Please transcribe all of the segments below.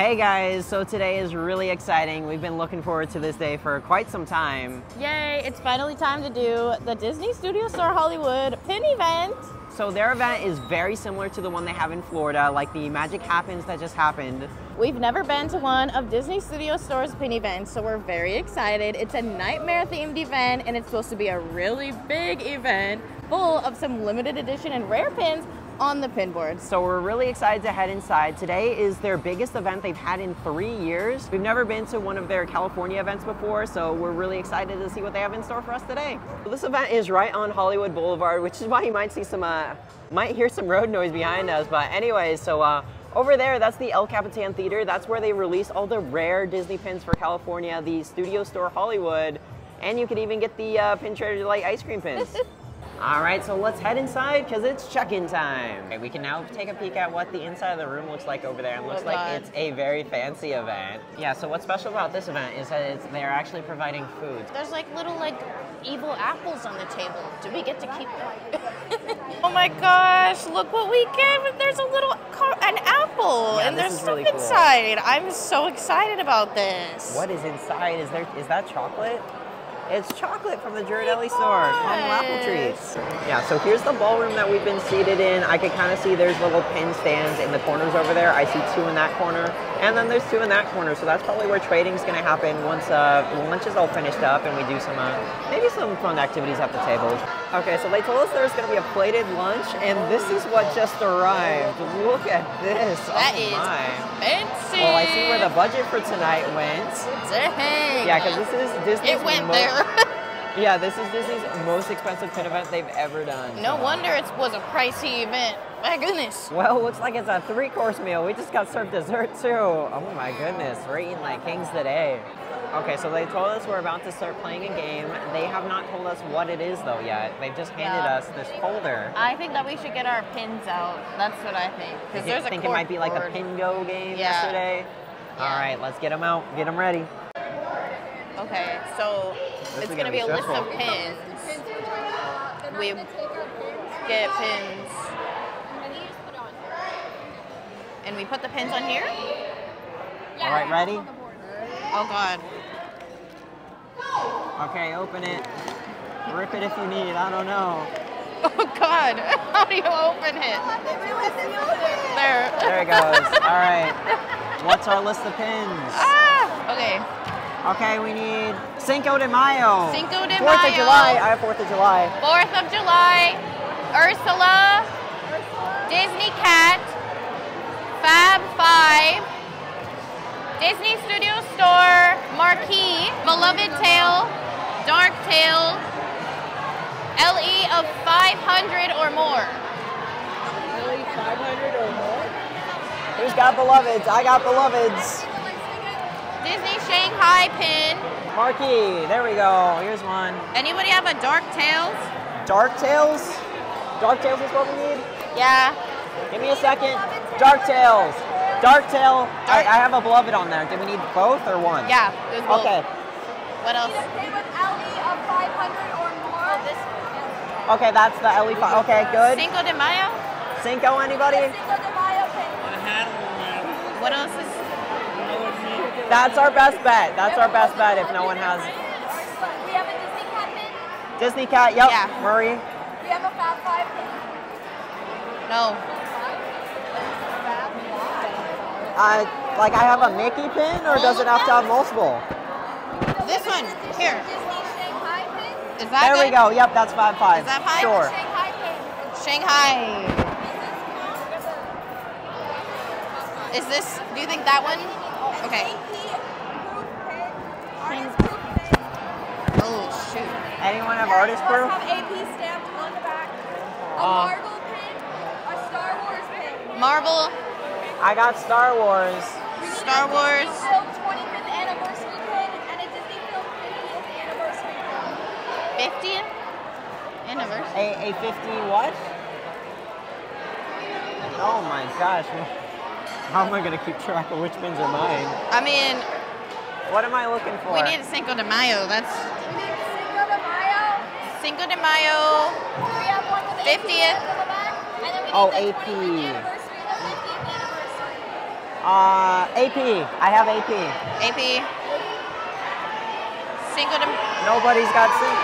Hey guys, so today is really exciting. We've been looking forward to this day for quite some time. Yay, it's finally time to do the Disney Studio Store Hollywood pin event. So their event is very similar to the one they have in Florida, like the Magic Happens that just happened. We've never been to one of Disney Studio Store's pin events, so we're very excited. It's a nightmare themed event and it's supposed to be a really big event full of some limited edition and rare pins on the pin board. So we're really excited to head inside. Today is their biggest event they've had in three years. We've never been to one of their California events before, so we're really excited to see what they have in store for us today. This event is right on Hollywood Boulevard, which is why you might see some, uh, might hear some road noise behind us. But anyways, so uh, over there, that's the El Capitan Theater. That's where they release all the rare Disney pins for California, the Studio Store Hollywood, and you can even get the uh, Pin Trader Delight ice cream pins. All right, so let's head inside because it's check-in time. Okay, we can now take a peek at what the inside of the room looks like over there. and looks Oh, like it's a very fancy event. Yeah, so what's special about this event is that it's, they're actually providing food. There's like little like evil apples on the table. Do we get to keep them? oh my gosh, look what we get. There's a little car, an apple Yeah, and there's stuff really cool. inside. I'm so excited about this. What is inside? Is there is that chocolate? It's chocolate from the Ghirardelli store. Caramel apple Trees. Yeah, so here's the ballroom that we've been seated in. I can kind of see there's little pin stands in the corners over there. I see two in that corner, and then there's two in that corner. So that's probably where trading's gonna happen once uh, lunch is all finished up and we do some uh, maybe some fun activities at the tables. Okay, so they told us there's gonna be a plated lunch, and this is what just arrived. Look at this. That oh is my. fancy. Well, I see where the budget for tonight went. Dang. Yeah, because this is Disney's It went mo- there. Yeah, this is Disney's most expensive pin event they've ever done. no wonder it was a pricey event. My goodness. Well, looks like it's a three-course meal. We just got served dessert too. Oh my goodness, we're eating like kings today. Okay, so they told us we're about to start playing a game. They have not told us what it is though yet. They've just handed Yeah. us this folder. I think that we should get our pins out. That's what I think. Because there's a think it might be like a pin go game Yeah. yesterday. Yeah. right, let's get them out. Get them ready. Okay, so it's gonna gonna be a list of pins. Pins are going out. They're not We gonna take our pins. Get pins, And you just put on. and we put the pins on here. Yeah, All right, ready? on the board. Oh God. Okay, open it. Rip it if you need. I don't know. Oh God. How do you open it? There. There it goes. All right. What's our list of pins? Ah! Okay. Okay, we need Cinco de Mayo. Cinco de Fourth of July. I have Fourth of July. Fourth of July. Ursula. Disney Cat. Fab Five. Disney Studio Store. Marquee. Beloved Tale. Dark Tale. LE of 500 or more. Really, 500 or more? Who's got beloveds? I got beloveds. Disney Shanghai pin. Marquee. There we go. Here's one. Anybody have a Dark Tales? Dark Tales. Dark Tales is what we need. Yeah. Give me a second. Dark Tales. Dark Tale. I, Dark- I have a beloved on there. Do we need both or one? Yeah. There's both. Okay. What else? Stay with LE of 500 or more. This Okay, that's the LE5. Okay, good. Cinco de Mayo. Cinco, anybody? Cinco de Mayo. What else is? That's our best bet. That's our best bet if no one has. We have a Disney cat pin. Disney Cat, yep. Yeah. Murray. We have a Fab Five pin. No. I like I have a Mickey pin, or does it have to have multiple? This one. Here. Disney Shanghai pin. Is that There we go. Yep, that's five five. Is that five? Sure. Shanghai. Shanghai. Is this? Do you think that one? Okay. Oh shoot. Anyone have artist proof? have AP stamped on the back. A Uh, Marvel pin. A Star Wars pin. Marvel, I got Star Wars. Star Wars. Film 25th anniversary pin and a Disney Film 50th anniversary pin. 50th anniversary. A a fifty what? Oh my gosh. How am I gonna keep track of which pins are mine? I mean, What am I looking for? we need Cinco de Mayo. That's We need Cinco de Mayo. Cinco de Mayo. We have one with 50th. AP on the back. And then we need Oh, the AP. 25th anniversary, the 50th anniversary. Uh, AP. I have AP. AP. Cinco de Nobody's got sync.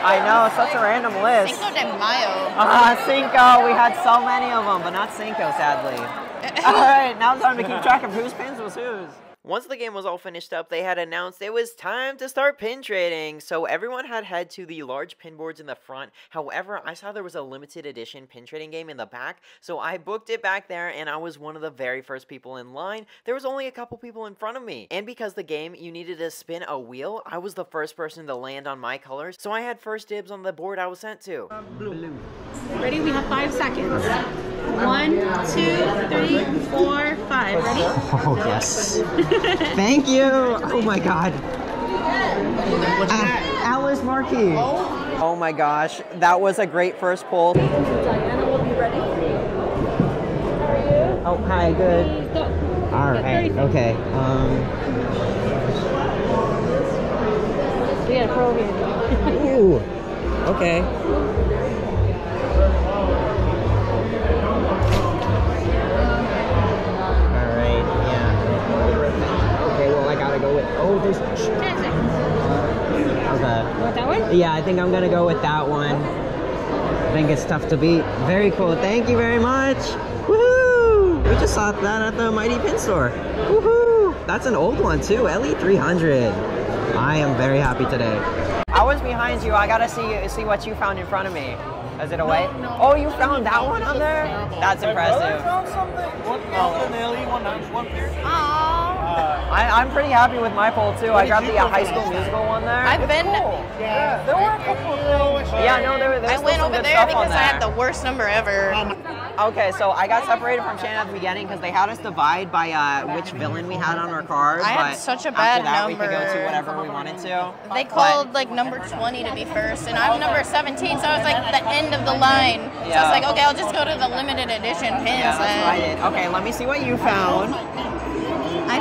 I know, such a random list. Cinco de Mayo. Ah, Cinco. We had so many of them, but not Cinco, sadly. All right, now it's time to keep track of whose pins was whose. Once the game was all finished up, they had announced it was time to start pin trading. So everyone had head to the large pin boards in the front. However, I saw there was a limited edition pin trading game in the back, so I booked it back there and I was one of the very first people in line. There was only a couple people in front of me. And because the game, you needed to spin a wheel, I was the first person to land on my colors, so I had first dibs on the board I was sent to. Blue. Ready? We have five seconds. One, two, three, four, five. Ready? Oh, yes. Thank you. Oh my god. What's that? Alice Marquee. Oh my gosh, that was a great first pull. Diana will be ready. Oh, hi, good. Go. All right, okay. Um, We got a pro here. ooh, okay. Gotta. Oh, there's. Okay. Want that one? Yeah, I think I'm gonna go with that one. I think it's tough to beat. Very cool. Thank you very much. Woohoo! We just saw that at the Mighty Pin Store. Woohoo! That's an old one too. LE 300. I am very happy today. I was behind you. I gotta see see what you found in front of me. Is it away? Oh, you found that one on there? That's impressive. I, I'm pretty happy with my poll too. I grabbed the uh, High School Musical one there. I've been. Yeah, no, there, were- there's I still went some over good there stuff because on I had the worst number ever. Okay, so I got separated from Shannon at the beginning because they had us divide by uh, which villain we had on our cars. I had such a after bad that, we could go to whatever we wanted to. They called like number 20 to be first, and I'm number 17, so I was like the end of the line. Yeah. So I was like, okay, I'll just go to the limited edition pins. Yeah, that's then. what I did. Okay, let me see what you found.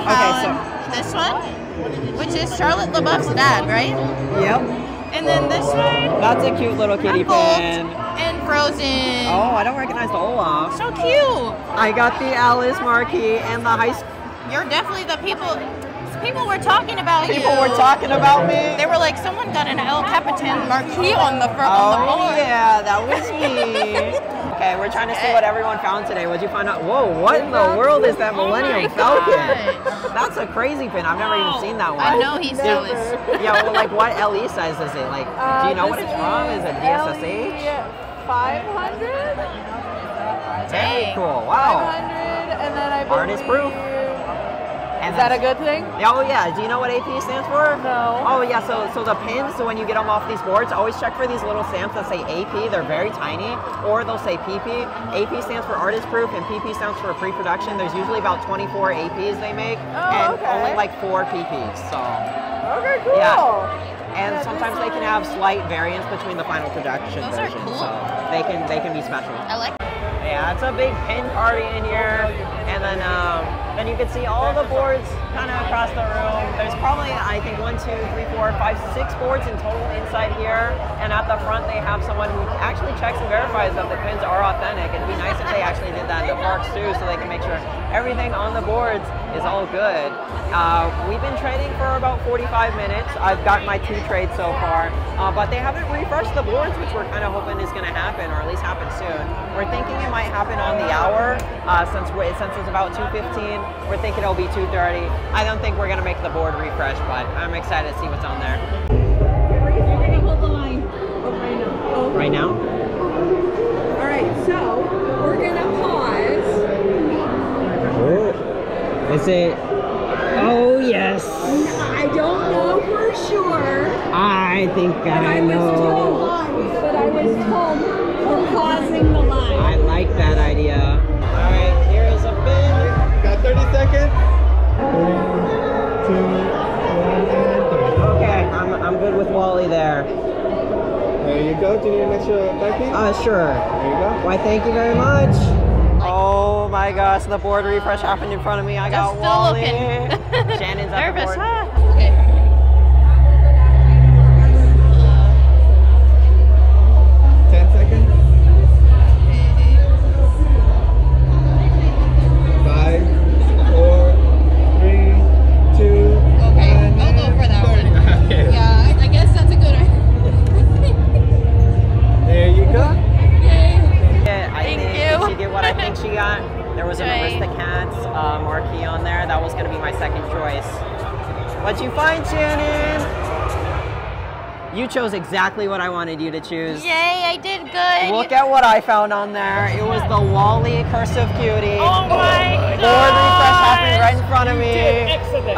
Okay, um, found this one, which is Charlotte La Bouff's dad, right? Yep, And then this one, that's a cute little kitty pin. and Frozen. Oh, I don't recognize the Olaf. So cute. I got the Alice Marquee and the high school. You're definitely the people. People were talking about you. People were talking about me. They were like, someone got an El Capitan marquee on the front on the Oh board. yeah, that was me. okay, we're trying to see what everyone found today. What'd you find out? Whoa, what in the world is that Oh my Millennium Falcon? That's a crazy pin. I've never even seen that one. I know he's jealous. Yeah, well, like what LE size is it? Like, uh, do you know what it's from? Is it DSSH? 500? Very Dang. cool. Wow. 500, and then I Artist proof. Believe- And Is that a good thing? Oh yeah. Do you know what AP stands for? No. Oh yeah. So so the pins. So when you get them off these boards, always check for these little stamps that say AP. They're very tiny, or they'll say PP. AP stands for artist proof, and PP stands for pre-production. There's usually about 24 APs they make, Oh, and okay. only like four PPs. So Okay, cool. Yeah. and Yeah, sometimes this they can have slight variance between the final production Those are version. cool. So they can they can be special. I like Yeah, it's a big pin party in here, and then um, then you can see all the boards kind of across the room. There's probably I think one, two, three, four, five, six boards in total inside here, and at the front they have someone who actually checks and verifies that the pins are authentic. It'd be nice if they actually did that in the parks too, so they can make sure everything on the boards is all good. Uh, we've been trading for about 45 minutes. I've got my two trades so far, uh, but they haven't refreshed the boards, which we're kind of hoping is going to happen, or at least happen soon. We're thinking it might happen on the hour, uh, since we since it's about 2:15. We're thinking it'll be 2:30. I don't think we're going to make the board refresh, but I'm excited to see what's on there. You're gonna hold the line oh, right now. Oh. Right now, All right, so we're gonna pause. oh, is it? Yes, I don't know for sure, I think but I, was told. But I was told we're pausing the line. I like that idea. All right, here is a pin. Got 30 seconds. Three, two, one, Okay, I'm, I'm good with WALL-E there. There you go. Do you need an extra backing? Uh, sure. there you go. Why, thank you very much. Oh my gosh, the board refresh happened in front of me. I got Just still WALL-E. Shannon's nervous, chose exactly what I wanted you to choose. Yay, I did good. Look at what I found on there. It was the WALL-E Cursive Cutie. Oh, oh my Board refresh happening right in front of me. Excellent.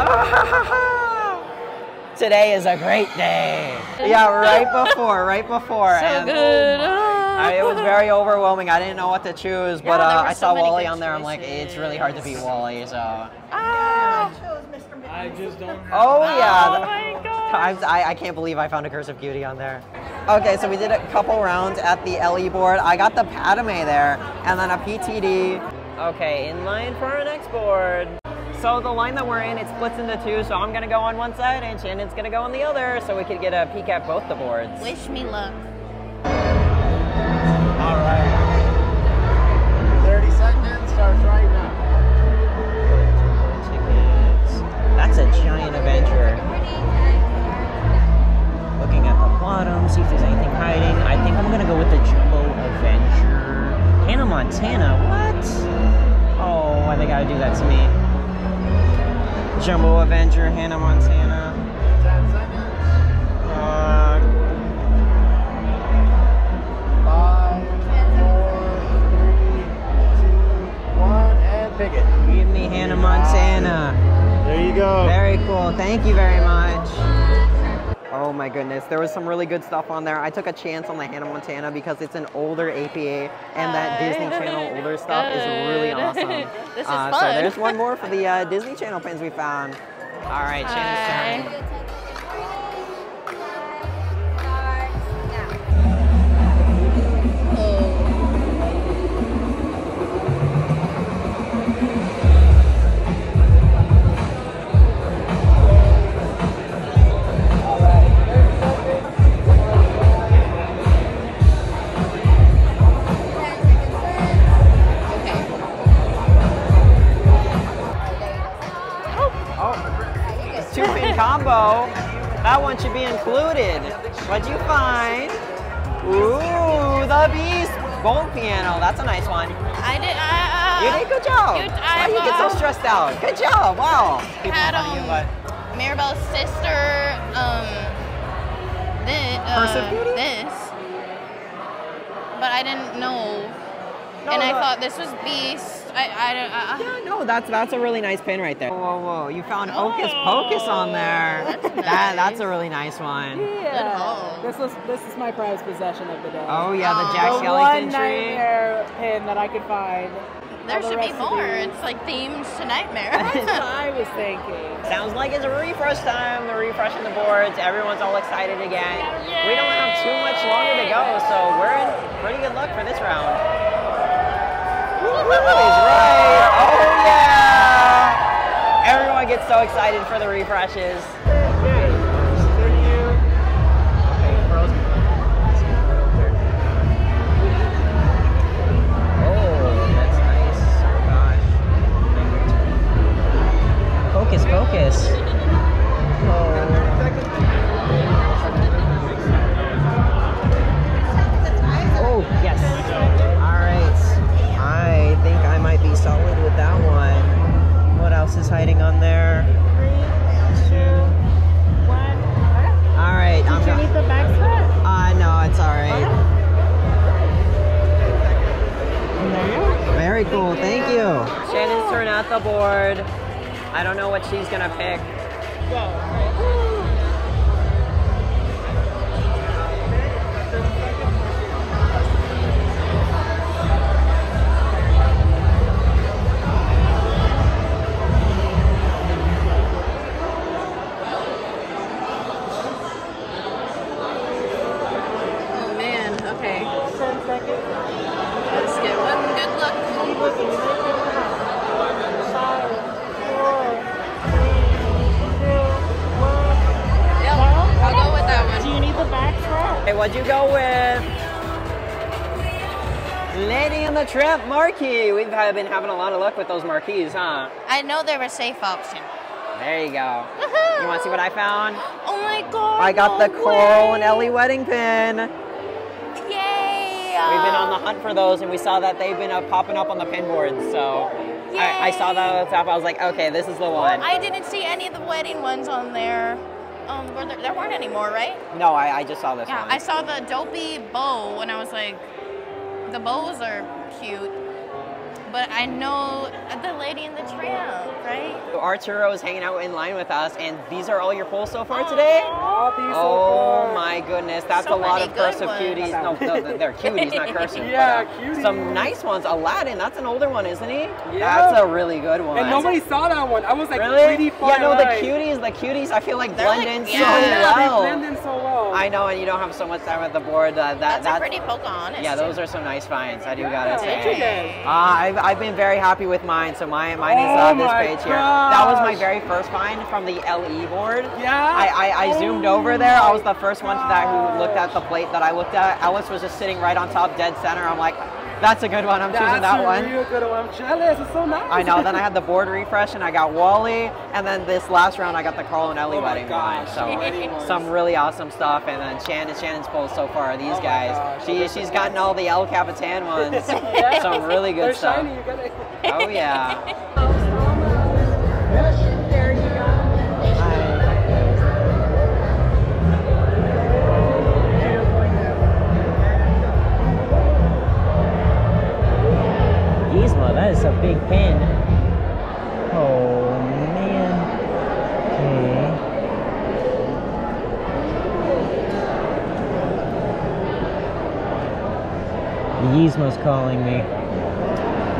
Today is a great day. Yeah, right before, right before. So and good. Oh I, it was very overwhelming. I didn't know what to choose, but Yeah, there uh, I saw many WALL-E on there. I'm like, it's really hard to beat WALL-E. So, Ah. I just don't have oh yeah. Oh my god. Times I, I can't believe I found a Cursive cutie on there. Okay, so we did a couple rounds at the LE board. I got the Padme there, and then a PTD. Okay, in line for our next board. So the line that we're in, it splits into two. So I'm gonna go on one side, and Shannon's gonna go on the other, so we could get a peek at both the boards. Wish me luck. All right. 30 seconds starts right now. Tickets. That's a giant Avenger. Looking at the bottom, see if there's anything hiding. I think I'm gonna go with the Jumbo Avenger. Hannah Montana, what? Oh, why they gotta do that to me? Jumbo Avenger, Hannah Montana. Thank you very much. Oh my goodness, there was some really good stuff on there. I took a chance on the Hannah Montana because it's an older APA and that Disney Channel older stuff is really awesome. This is Uh, So there's one more for the uh, Disney Channel pins we found. All right, Shannon's turn. Combo. That one should be included. What'd you find? Ooh, the Beast gold piano. That's a nice one. I did. I, uh, You did good job. You- Why I, you get so uh, stressed out? Good job. Wow. People had of you, um, but Mirabel's sister. Um, this. Uh, this. But I didn't know, No, and I thought this was Beast. I. I don't. I, Yeah, no, that's that's a really nice pin right there. Whoa, whoa, you found Hocus oh, Pocus on there. that's That that's a really nice one. Yeah. This was this is my prized possession of the day. Oh yeah, the Oh. Jack the one nightmare pin that I could find. there All the should be more. It's like themed to Nightmare. That's what I was thinking. Sounds like it's a refresh time. They're refreshing the boards. Everyone's all excited again. We don't have too much longer to go, so we're in pretty good luck for this round. He's right. Oh yeah! Everyone gets so excited for the refreshes. Oh, that's nice. Oh. Focus, focus. At the board. I don't know what she's gonna pick. Lady in the Tramp marquee. We've been having a lot of luck with those marquees, huh? I know they're a safe option. There you go. You want to see what I found? Oh my god. I got no the Carl and. Ellie wedding pin. Yay! We've been on the hunt for those, and we saw that they've been uh, popping up on the pin boards. So I, I saw that on the top. I was like, okay, this is the one. I didn't see any of the wedding ones on there. Um, were there, there weren't any more, right? no, I, I just saw this Yeah, one. I saw the dopey bow and I was like, the bows are cute. But I know the lady in the tramp, right? Arturo is hanging out in line with us, and these are all your pulls so far today? Oh my goodness, that's So a lot of cursive ones. cuties. No, no, they're cuties, not cursive. Yeah, but, uh, cuties. Some nice ones. Aladdin, that's an older one, isn't he? Yeah. That's a really good one. And nobody saw that one. I was like really? pretty far Yeah, no, the cuties, the cuties, I feel like They're blend like- in so yeah. Yeah, well. they blend in so well. I know, and you don't have so much time at the board. Uh, that, That's, that's a pretty Pocahontas. Yeah, those are some nice finds. I do gotta Yeah, say. look at Uh, I've, I've been very happy with mine. So mine mine is uh, Oh this my page here. That was my very first find from the LE board. Yeah? I, I, I Oh zoomed over there. I was the first one to that who looked at the plate that I looked at. Alice was just sitting right on top, dead center. I'm like, that's a good one. I'm That's choosing that a one. real good one. I'm jealous. It's so nice. I know. Then I had the board refresh and I got WALL-E, and then this last round I got the Carl and Ellie Oh wedding gosh, one. So some really awesome stuff. And then Shannon, Shannon's pulls so far are these Oh guys. She she's gotten all the El Capitan ones. Some really good They're stuff. shiny. You gotta. Oh yeah. calling me.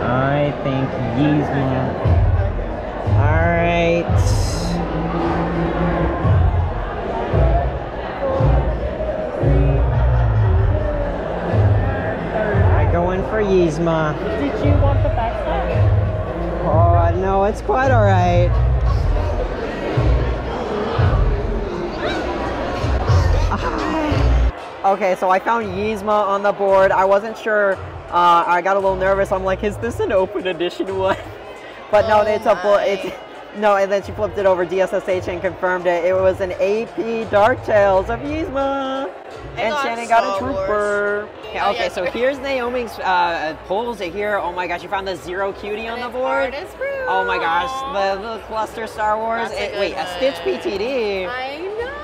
I think Yzma. Alright. I go in for Yzma. Did you want the backside? Oh, no, it's quite all right. Ah. Okay, so I found Yzma on the board. I wasn't sure. Uh, I got a little nervous. I'm like, is this an open edition one? But no, it's a. It's no, and then she flipped it over DSSH and confirmed it. It was an AP Dark Tales of Yzma. And Shannon got a trooper. Okay, okay, so here's Naomi's uh, pulls here. Oh my gosh, you found the zero cutie on the board. Hard as fruit. Oh my gosh, the, the cluster Star Wars. It- wait, a Stitch. PTD. I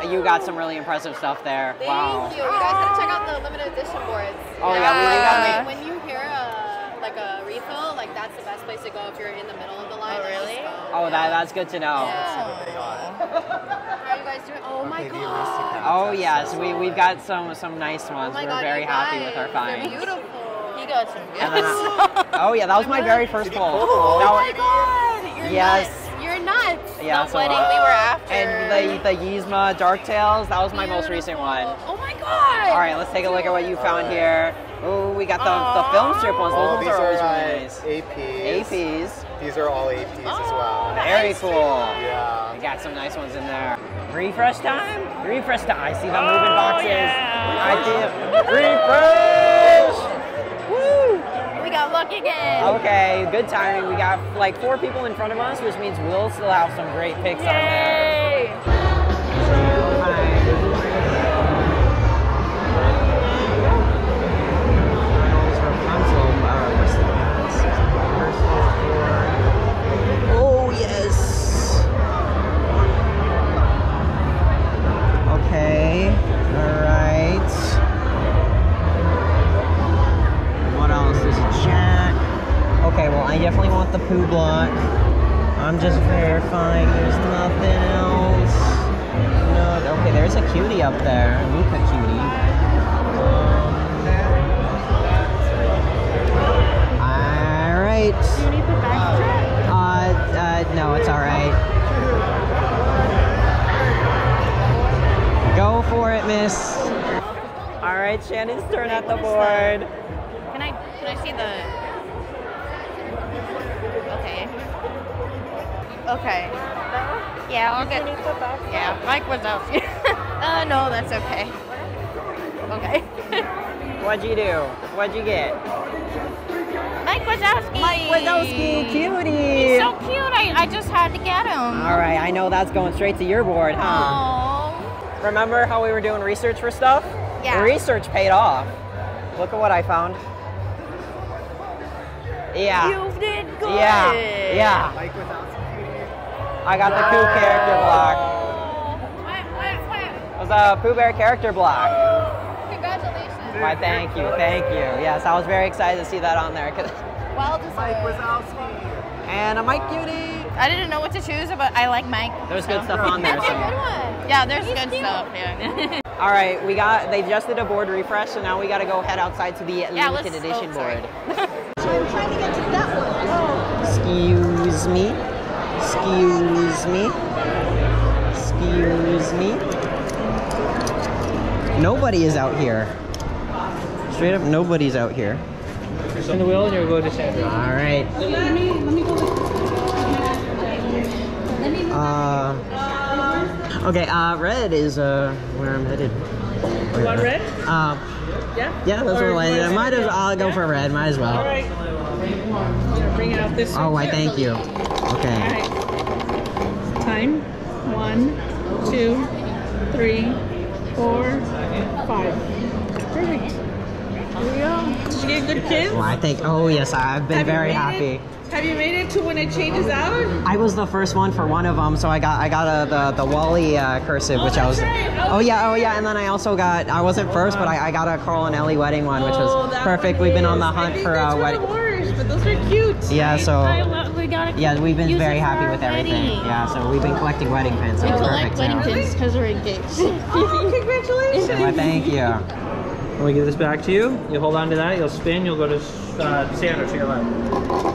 know. You got some really impressive stuff there. Thank wow. you. You guys gotta check out the limited edition boards. Oh, yeah, we- we gotta make- When you hear a like a refill, like that's the best place to go if you're in the middle of the line. Oh, really? Just go. Oh, that, that's good to know. How are you guys doing? Oh my god. Oh yes, we we've got some some nice Oh ones. my We're god, very you happy with our guys, finds. They're beautiful. He got some good And uh, oh yeah, that was my very first pull. Oh That my god. You're Yes. nuts. You're nuts. yeah, the so, wedding uh, we were after. and the the Yzma Dark Tales. That was my most recent one. Oh my god. All right, let's take a look at what you found here. Oh, we got the, the film strip ones. Those Oh, ones are are always uh, really nice. APs. APs. These are all APs as well. Oh, very cool. Yeah. I got some nice ones in there. Refresh time? Refresh time. I see the oh, moving boxes. I see them. Refresh! Woo! we got lucky again. Okay, good timing. We got like four people in front of us, which means we'll still have some great picks on there. Okay. All right. What else? There's a jack. Okay, well I definitely want the Pooh block. I'm just verifying there's nothing else. No. Okay, there's a cutie up there. Luca cutie. Um, all right. Do you need the backstrap? Uh, uh, no, it's all right. Go for it, miss. All right, Shannon's turn at the board. Can I can I see the? Okay. Okay. Yeah, I'll get. Yeah, Mike Wazowski. uh, no, that's okay. Okay. What'd you do? What'd you get? Mike Wazowski. Mike Wazowski, cutie. He's so cute. I, I just had to get him. All right, I know that's going straight to your board, huh? Aww. Remember how we were doing research for stuff? Yeah. The research paid off. Look at what I found. Yeah. You did good. Yeah. Yeah. Mike I got the Pooh character oh. block. It was a Pooh Bear character block. Congratulations. Why, thank you, thank you. Yes, I was very excited to see that on there. 'cause- Well Mike deserved. Wazowski. And a Mike Cutie. I didn't know what to choose, but I like Mike. There's good stuff on there. That's a good So. one. Yeah, there's good stuff. Yeah. All right, we got. They just did a board refresh, so now we got to go head outside to the Yeah, limited oh, edition oh, sorry. board. I'm trying to get to that one. Excuse me. Excuse me. Excuse me. Nobody is out here. Straight up, nobody's out here. Spin the wheel and you'll go to Sandra. All right. Let me, let me go. Let me Uh, okay, uh, red is uh, where I'm headed. You want red? Uh, Yeah? yeah, that's Or what I you might as well. I'll go for red. Might as well. All right. I'm gonna bring out this. Oh, one I here. thank you. Okay. right. Time. One, two, three, four, five. Perfect. Here we go. Did you get a good kids? Well, I think. Oh yes, I've been Have very happy. It? Have you made it to when it changes out? I was the first one for one of them, so I got I got uh, the the WALL-E uh, cursive, Oh, which I was. that's right. Oh yeah, oh yeah, and then I also got I wasn't first, but I, I got a Carl and Ellie wedding one, which Oh, was that perfect. We've been on is. the I hunt think for a uh, one wedding. of worst, but those are cute. Yeah, so I love, we got yeah, we've been very happy our with everything. wedding. Yeah, so we've been collecting wedding pins. So We it's collect perfect. wedding now. pins because we're engaged. Oh, congratulations. Why, thank you. When we give this back to you, you hold on to that, you'll spin, you'll go to uh, Sandra to your left.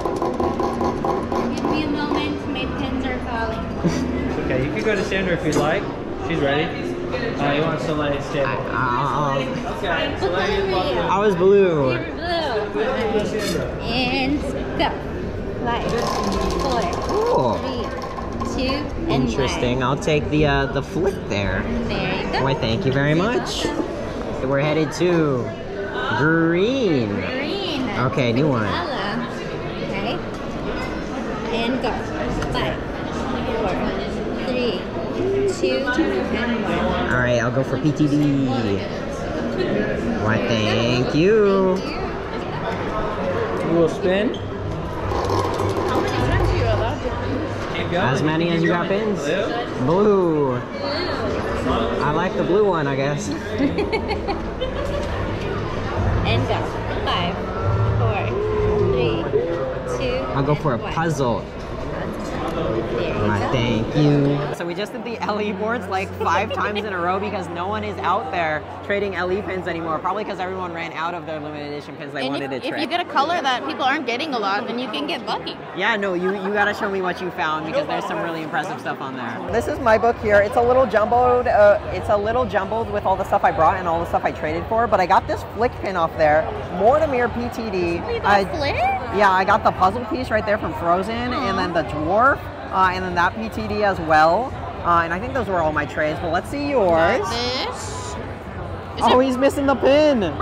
Falling. Okay, go to Sandra if you'd like. She's ready. Uh, you want Soleil stable. Uh, Okay, What Soleil is are? I was blue. You're blue. And go. Five, four, Cool. three, two, and Interesting. I'll take the uh, the flip there. one. There you go. Why, thank you very much. We're headed to green. Green. Okay, new one. Okay. And go. Five, four, three, two. All right, I'll go for PTD. Why, thank you. You will spin. How many times are you allowed to Keep going. As many as you got pins. Blue. Blue. I like the blue one, I guess. And go. Five, four, three, two. I'll go for a one. puzzle. There you Why, go. thank you. So we just did the LE boards like five times in a row because no one is out there trading LE pins anymore. Probably because everyone ran out of their limited edition pins they And wanted if, to if you get a color that people aren't getting a lot, then you can get lucky. Yeah, no, you, you gotta show me what you found because there's some really impressive stuff on there. This is my book here. It's a little jumbled. Uh, it's a little jumbled with all the stuff I brought and all the stuff I traded for. But I got this flick pin off there. Mortimer PTD. You got I- Flick? Yeah, I got the puzzle piece right there from Frozen, and then the dwarf, uh, and then that PTD as well. Uh, and I think those were all my trades. But let's see yours. This. Oh, it- he's missing the pin. Bro,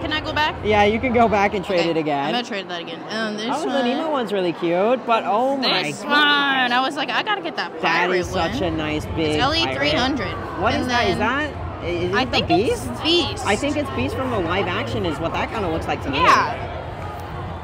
can I go back? Yeah, you can go back and trade Okay, it again. I'm gonna trade that again. And this Oh, the. Nemo one's really cute, but oh my This god. one. I was like, I gotta get that That pirate is such a nice big. It's LE pirate. 300. What is that? Is that? Is I think beast? it's Beast. I think it's Beast from the live action is what that kind of looks like to me. Yeah.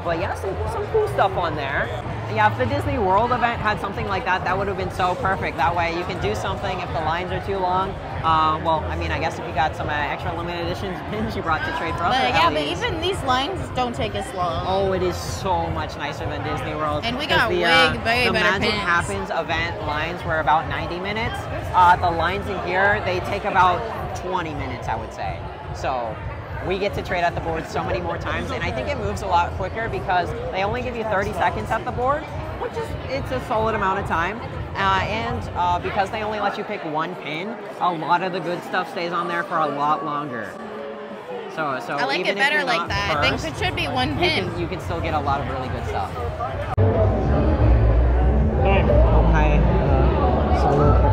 But yeah, some, some cool stuff on there. Yeah, if the Disney World event had something like that, that would have been so perfect. That way you can do something if the lines are too long. Uh, well, I mean, I guess if you got some uh, extra limited editions pins you brought to trade for other But yeah, but even these lines don't take as long. Oh, it is so much nicer than Disney World. And we got the, way- uh, way the better Magic pins. Happens event lines were about 90 minutes. Uh, the lines in here, they take about 20 minutes, I would say. So we get to trade at the board so many more times, and I think it moves a lot quicker because they only give you 30 seconds at the board, which is it's a solid amount of time. Uh, and uh, because they only let you pick one pin, a lot of the good stuff stays on there for a lot longer. So, so I like even it if better you're like not that. I think first, it should be one you pin. can, you can still get a lot of really good stuff. Okay. Solo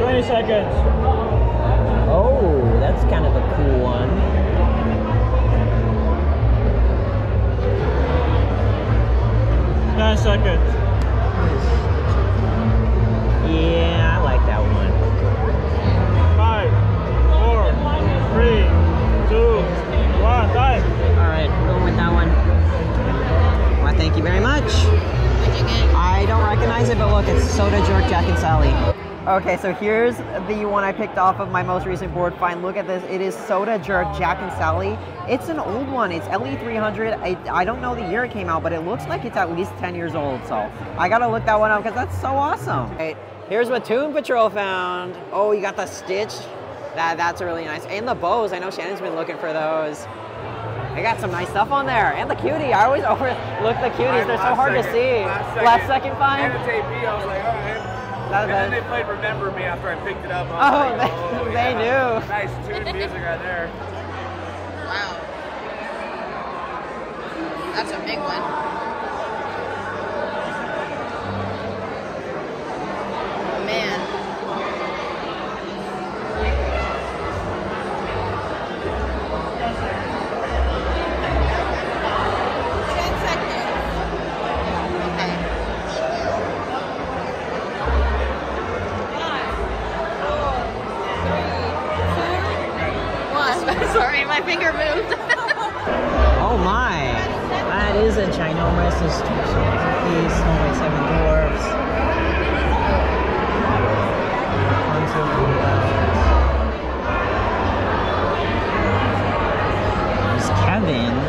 Twenty seconds that's kind of a cool one. Nine seconds. Yeah, I like that one. Five, four, three, two, one, five. All right, going with that one. Well, thank you very much. I don't recognize it, but look, it's Soda Jerk Jack and Sally. Okay, so here's the one I picked off of my most recent board find. Look at this. It is Soda Jerk Jack and Sally. It's an old one. It's LE300. I, I don't know the year it came out, but it looks like it's at least 10 years old. So I gotta look that one up because that's so awesome. Okay, here's what Toon Patrol found. Oh, you got the Stitch. That That's really nice. And the bows. I know Shannon's been looking for those. I got some nice stuff on there. And the cutie. I always overlook the cuties. They're so hard to see. Last second find? And it's AP, was like, all right. That- and then they played Remember Me after I picked it up. I Oh, they- like, oh, they yeah. knew. Nice tune music right there. Wow. That's a big one. There's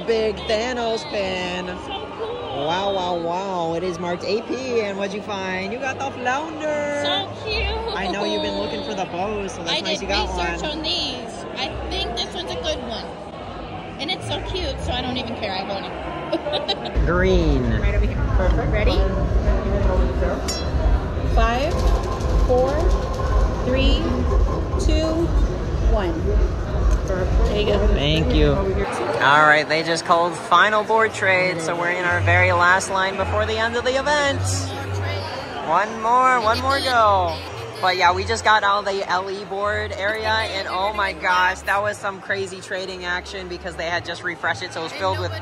a big Thanos pin. Wow, wow, wow. It is marked AP, and what'd you find? You got the flounder. So cute. I know you've been looking for the bows, so that's I nice did you got research one. on these. I think this one's a good one. And it's so cute, so I don't even care. I want it. Green. right over here. Perfect. Ready? Five, four, three, two, one. There you go. Thank you. All right, they just called final board trade, so we're in our very last line before the end of the event. One more, one more go. But yeah, we just got out of the LE board area, and oh my gosh, that was some crazy trading action because they had just refreshed it, so it was filled with.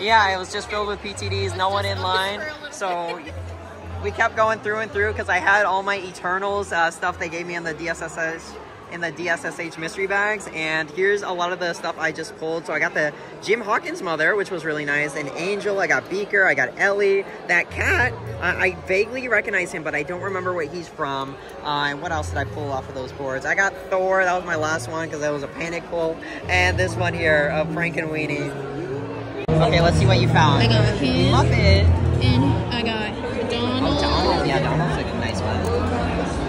Yeah, it was just filled with PTDs, no one in line. So we kept going through and through because I had all my Eternals uh, stuff they gave me in the DSSS in the DSSH mystery bags, and here's a lot of the stuff I just pulled. So I got the Jim Hawkins mother, which was really nice, and Angel. I got Beaker. I got Ellie. That cat, I, I vaguely recognize him, but I don't remember where he's from. Uh, and what else did I pull off of those boards? I got Thor. That was my last one because that was a panic pull, and this one here of Frankenweenie. Okay, let's see what you found. I got him. Muppet. And I got Oh, Donald. Donald. Yeah, Donald's a good, nice one.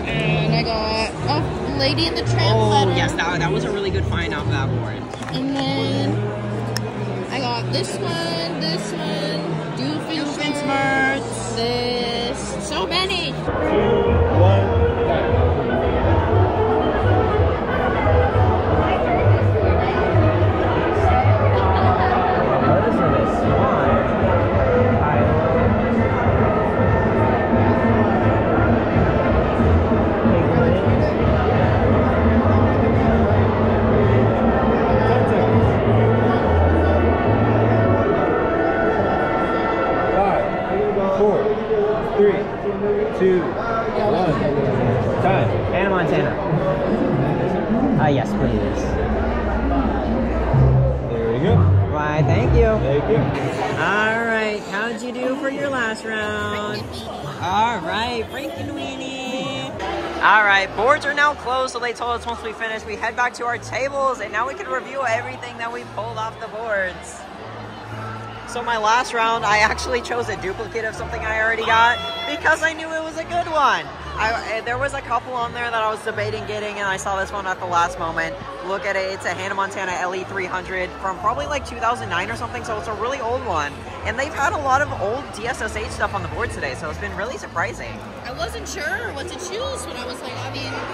And I got oh, Lady in the Tramp Oh, letter. yes, that, that was a really good find off that board. And then I got this one, this one, Doofenshmirtz, this, so many. Five, closed, so they told us once we finish, we head back to our tables, and now we can review everything that we pulled off the boards. So my last round, I actually chose a duplicate of something I already got because I knew it was a good one. I, there was a couple on there that I was debating getting, and I saw this one at the last moment. Look at it; it's a Hannah Montana LE300 from probably like 2009 or something, so it's a really old one. And they've had a lot of old DSSH stuff on the board today, so it's been really surprising. I wasn't sure what to choose, when I was like, I mean.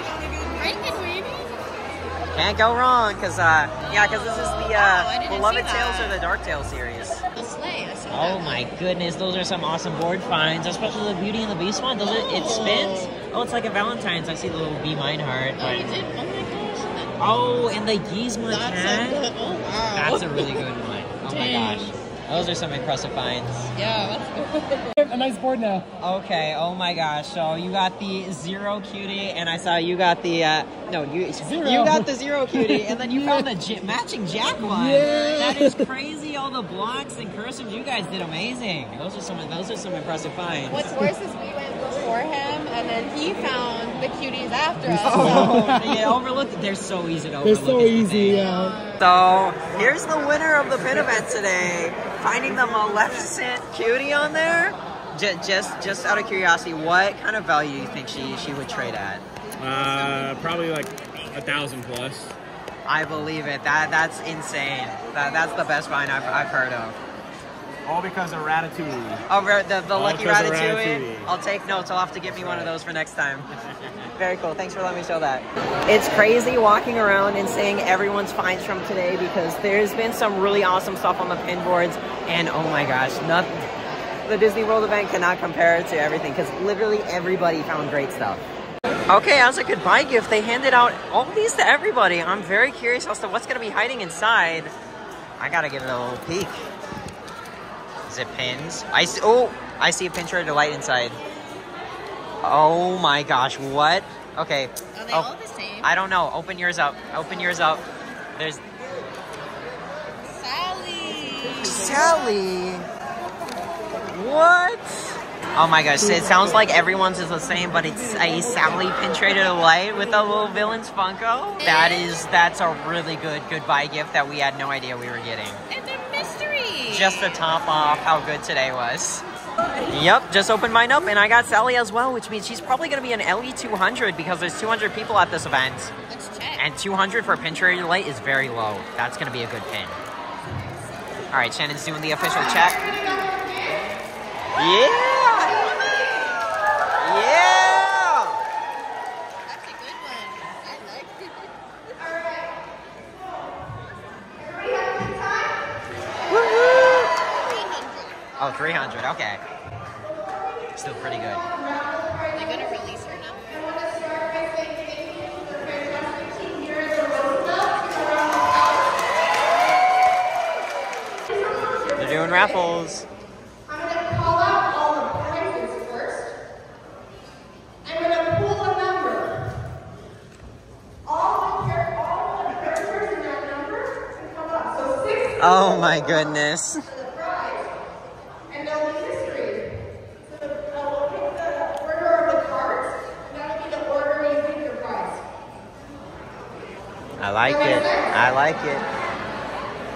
Can't go wrong, because, uh, yeah, because this is the Oh, uh, Beloved Tales or the Dark Tales series. The sleigh. I see Oh my goodness, those are some awesome board finds, especially the Beauty and the Beast one. Does it, it spins? Oh, it's like a Valentine's. I see the little Be Mine heart. Oh, But... Oh my gosh. Oh, and the That's cat. Oh wow. That's a really good one. Oh my gosh. Those are some impressive finds. Yeah, that's good. A nice board now. Okay, oh my gosh. So you got the zero cutie, and I saw you got the, uh, no, you, Zero. you got the zero cutie, and then you found the j- matching jack one. Yeah. That is crazy. All the blocks and cursives, you guys did amazing. Those are some, those are some impressive finds. What's worse is we went before him, and then he found the cuties after us. Oh, yeah, overlooked. They're so easy to They're overlook. so isn't easy, it? yeah. So here's the winner of the pin event today. Finding the Maleficent cutie on there. Just, just, just out of curiosity, what kind of value do you think she she would trade at? Uh, probably like a thousand plus. I believe it. That that's insane. That that's the best find I've, I've heard of. All because of Ratatouille. Oh, ra- the, the All lucky ratatouille. Ratatouille. I'll take notes. I'll have to get me one of those for next time. Very cool. Thanks for letting me show that. It's crazy walking around and seeing everyone's finds from today because there's been some really awesome stuff on the pin boards, and oh my gosh, nothing. The Disney World event cannot compare to everything because literally everybody found great stuff. Okay, as a goodbye gift, they handed out all these to everybody. I'm very curious as to what's going to be hiding inside. I gotta give it a little peek. Is it pins? I see. Oh, I see a pin tray light inside. Oh my gosh, what? Okay. Are they oh, all the same? I don't know. Open yours up. Open yours up. There's Sally. Sally. What? Oh my gosh, it sounds like everyone's is the same, but it's a Sally Pin Trader Delight with a little villain's Funko. That is, that's a really good goodbye gift that we had no idea we were getting. And they're mystery. just to top off how good today was. Yep, just opened mine up and I got Sally as well, which means she's probably going to be an LE 200 because there's 200 people at this event. Let's check. And 200 for pin tray light is very low. That's going to be a good pin. All right, Shannon's doing the official check. Yeah! That's a good one. I like it. Oh, 300, okay. Still pretty good. Are they gonna release her now? They're doing raffles. I'm going to call out all the prizes first. I'm going to pull a number. All the, char- all the characters in that number can come up. So six Oh my goodness. for the prize, and there'll be history. So uh, we'll pick the order of the cards, and that'll be the order you pick your prize. I like it. I like it.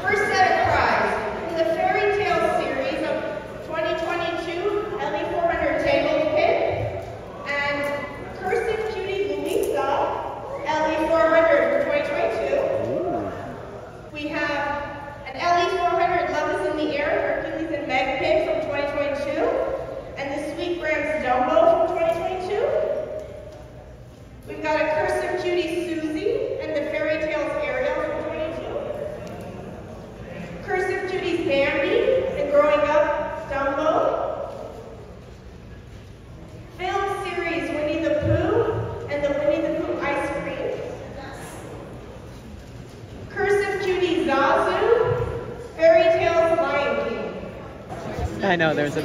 First set of prize in the Fairy Tale series of 2022 LE 400 table pin and Cursive Cutie Louisa LE 400 for 2022. We have an LE 400 Love is in the Air Hercules and Meg pin from 2022 and the Sweetgrams Dumbo from 2022. We've got a Cursive Cutie Susie and the Fairy Tales Ariel from 22. Cursive Cuties Bambi, The Growing Up Dumbo. Film series Winnie the Pooh and the Winnie the Pooh Ice Cream. Cursive Judy Zazu, Fairy Tales Lion King. I know there's a,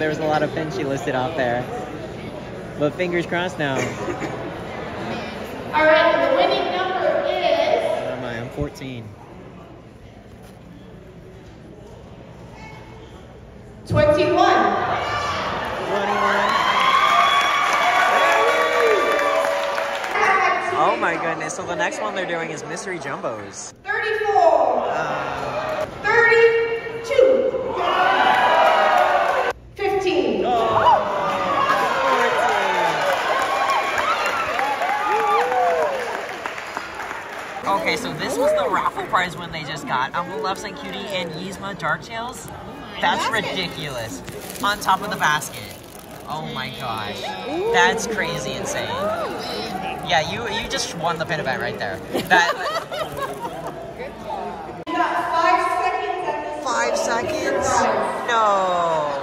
there was a lot of pins she listed off there. But fingers crossed now. All right, the winning number is What am I? I'm 14. 21. 21. Oh my goodness. So the next one they're doing is Mystery Jumbos. 34. Uh, 32. This was the raffle prize one they just got. I will love Saint Cutie and Yzma Dark Tales. That's ridiculous. On top of the basket. Oh my gosh. That's crazy insane. Yeah, you you just won the pin event right there. That five seconds Five seconds? No.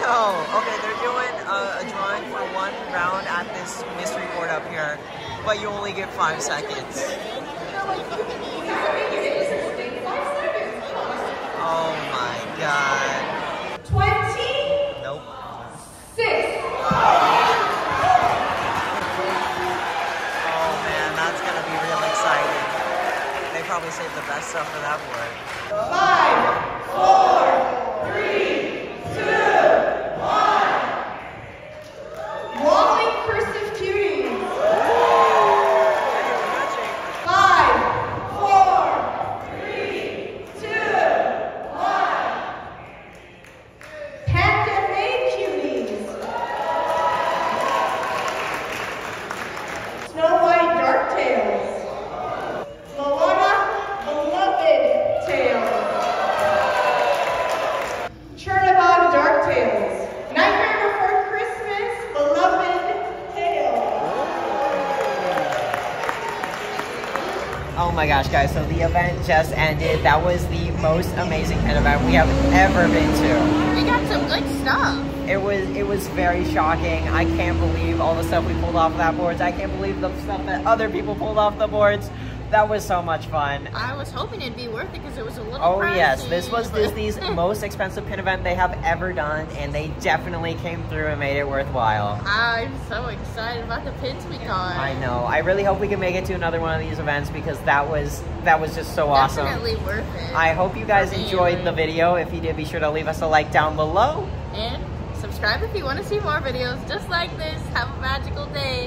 No. Okay, they're doing a, a drawing for one round at this mystery board up here, but you only get five seconds. My god. 20, Nope. 6, Oh man, that's gonna be real exciting. They probably saved the best stuff for that board. 5, 4, 3, 2, 1. WALL-E cursive cuties. 5, 4, 3, 2, 1. Panda Bay cuties. Snow White dark tales. Moana beloved tales. Chernabog dark tales. Nightmare Before Christmas beloved tales. Oh my gosh, guys, so the event just ended. That was the most amazing pin event we have ever been to. We got some good stuff. It was it was very shocking. I can't believe all the stuff we pulled off that boards. I can't believe the stuff that other people pulled off the boards. That was so much fun. I was hoping it'd be worth it because it was a little Oh pricey. yes, this was Disney's most expensive pin event they have ever done, and they definitely came through and made it worthwhile. I'm so excited about the pins we got. I know. I really hope we can make it to another one of these events because that was that was just so awesome. Definitely worth it. I hope you guys enjoyed the video. If you did, be sure to leave us a like down below. And subscribe if you want to see more videos just like this. Have a magical day.